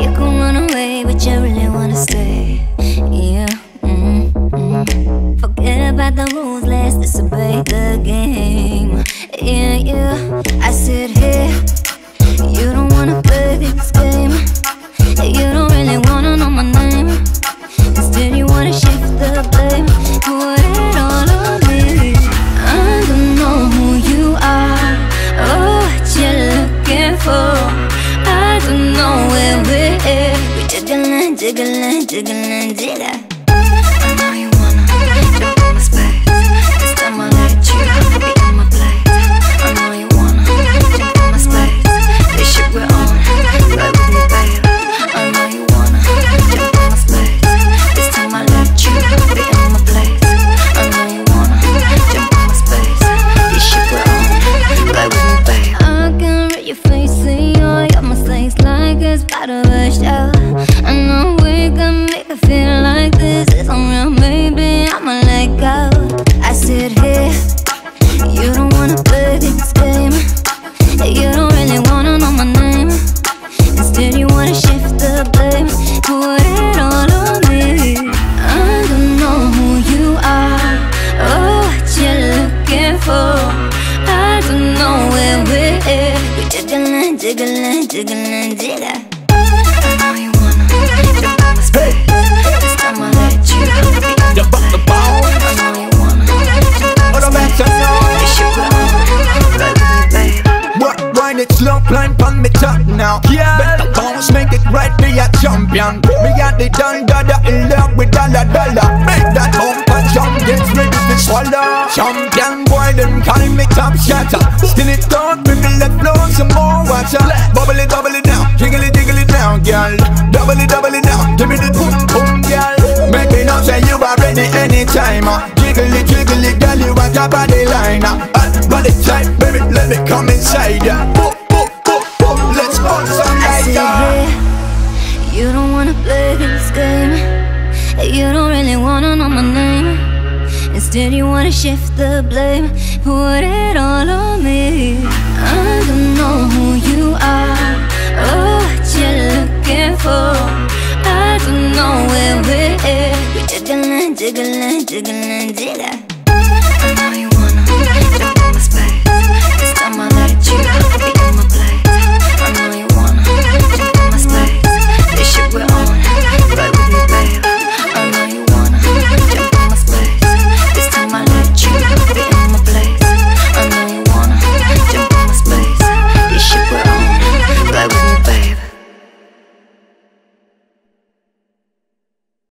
You can run away, but you really wanna stay. Yeah. Mm-hmm. Forget about the rules, let's disobey the game. Jiggling, jiggling, jiggling, me, baby. What? Ride it slow, climb on me top now. Yeah, better bounce, make it right, be a champion. Me got the done, dada in love with dollar, dollar. Make that home and jump, get ready to swallow. Champion boy, them call me top shatter. Still it me feel let flow some more water. Bubble it, bubble it down, jiggle it, jiggle it down, girl. Double it, double it down, give me the boom, boom, girl. Make me know say you are ready anytime. Uh. Jiggle it, jiggle it, girl, you at top of the line. Uh. Body tight, baby, let me come inside ya. Boop, boop, boop, boop, let's burn some I sit uh. here. You don't wanna play this game. You don't really wanna know my name. Instead, you wanna shift the blame, put it all on me. I don't know who you are or what you're looking for. I don't know where we're at. We jiggling, jiggling, jiggling,